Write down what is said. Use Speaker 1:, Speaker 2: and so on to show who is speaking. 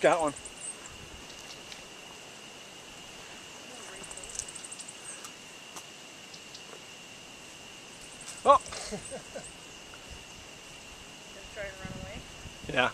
Speaker 1: that one. Oh!
Speaker 2: try run away?
Speaker 1: Yeah.